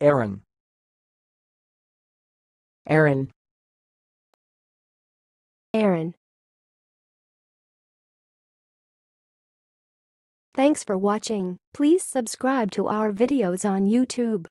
Aaron. Aaron, Aaron. Thanks for watching. Please subscribe to our videos on YouTube.